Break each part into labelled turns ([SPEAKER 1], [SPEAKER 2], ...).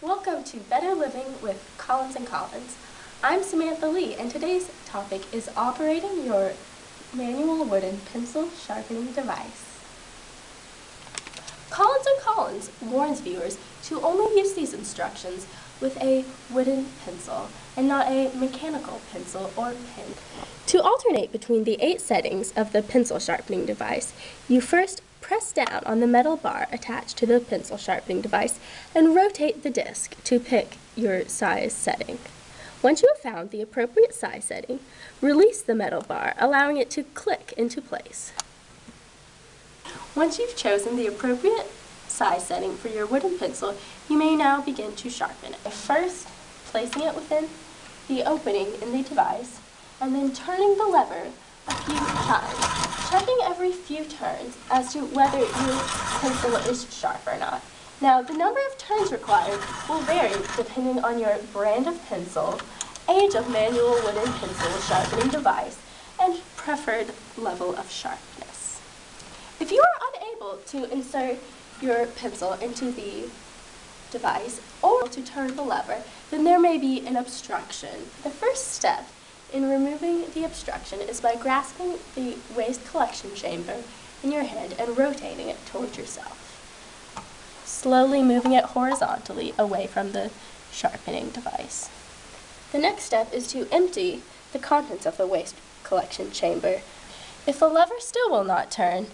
[SPEAKER 1] Welcome to Better Living with Collins and Collins. I'm Samantha Lee, and today's topic is operating your manual wooden pencil sharpening device. Collins and Collins warns viewers to only use these instructions with a wooden pencil and not a mechanical pencil or pen. To alternate between the eight settings of the pencil sharpening device, you first press down on the metal bar attached to the pencil sharpening device and rotate the disc to pick your size setting. Once you have found the appropriate size setting, release the metal bar, allowing it to click into place. Once you've chosen the appropriate size setting for your wooden pencil, you may now begin to sharpen it. First, placing it within the opening in the device, and then turning the lever a few times, checking every few turns as to whether your pencil is sharp or not. Now, the number of turns required will vary depending on your brand of pencil, age of manual wooden pencil sharpening device, and preferred level of sharpness. If you are unable to insert your pencil into the device or to turn the lever, then there may be an obstruction. The first step in removing the obstruction is by grasping the waste collection chamber in your hand and rotating it towards yourself. Slowly moving it horizontally away from the sharpening device. The next step is to empty the contents of the waste collection chamber. If the lever still will not turn,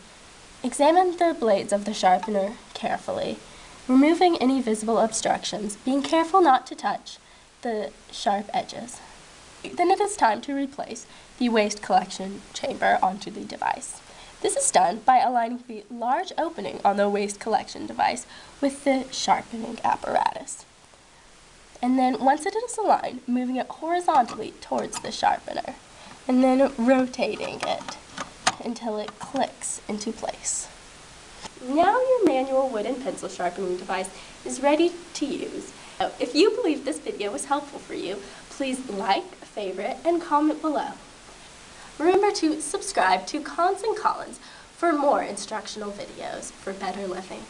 [SPEAKER 1] examine the blades of the sharpener carefully, removing any visible obstructions, being careful not to touch the sharp edges. Then it is time to replace the waste collection chamber onto the device. This is done by aligning the large opening on the waste collection device with the sharpening apparatus. And then once it is aligned, moving it horizontally towards the sharpener, and then rotating it until it clicks into place. Now your manual wooden pencil sharpening device is ready to use. If you believe this video was helpful for you, please like, favorite, and comment below. Remember to subscribe to and Collins for more instructional videos for better living.